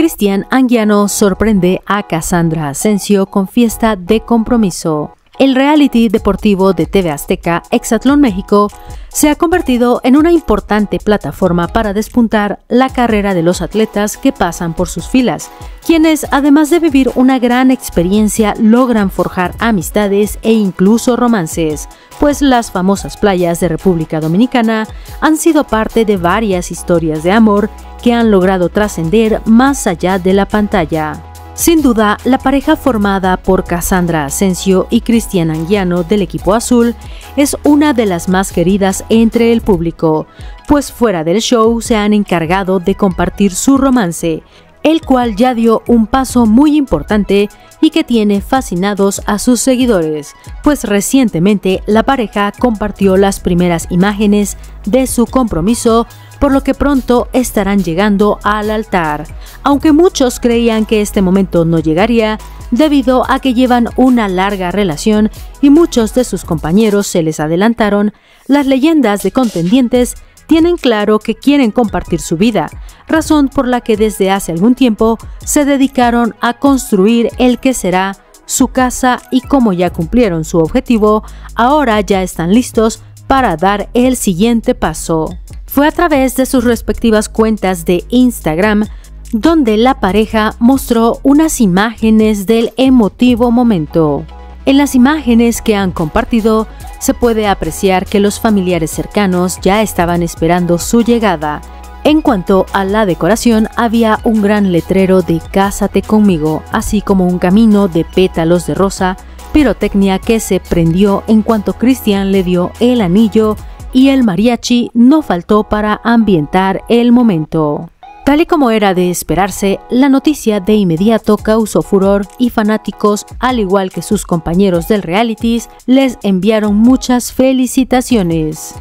Cristian Anguiano sorprende a Cassandra Asensio con fiesta de compromiso. El reality deportivo de TV Azteca Exatlón México se ha convertido en una importante plataforma para despuntar la carrera de los atletas que pasan por sus filas, quienes además de vivir una gran experiencia logran forjar amistades e incluso romances, pues las famosas playas de República Dominicana han sido parte de varias historias de amor que han logrado trascender más allá de la pantalla. Sin duda, la pareja formada por Cassandra Asensio y Cristian Anguiano del equipo azul es una de las más queridas entre el público, pues fuera del show se han encargado de compartir su romance, el cual ya dio un paso muy importante y que tiene fascinados a sus seguidores, pues recientemente la pareja compartió las primeras imágenes de su compromiso por lo que pronto estarán llegando al altar, aunque muchos creían que este momento no llegaría debido a que llevan una larga relación y muchos de sus compañeros se les adelantaron, las leyendas de contendientes tienen claro que quieren compartir su vida, razón por la que desde hace algún tiempo se dedicaron a construir el que será su casa y como ya cumplieron su objetivo, ahora ya están listos para dar el siguiente paso. Fue a través de sus respectivas cuentas de Instagram donde la pareja mostró unas imágenes del emotivo momento. En las imágenes que han compartido se puede apreciar que los familiares cercanos ya estaban esperando su llegada. En cuanto a la decoración, había un gran letrero de Cásate conmigo, así como un camino de pétalos de rosa, pirotecnia que se prendió en cuanto Cristian le dio el anillo y el mariachi no faltó para ambientar el momento. Tal y como era de esperarse, la noticia de inmediato causó furor y fanáticos, al igual que sus compañeros del reality, les enviaron muchas felicitaciones.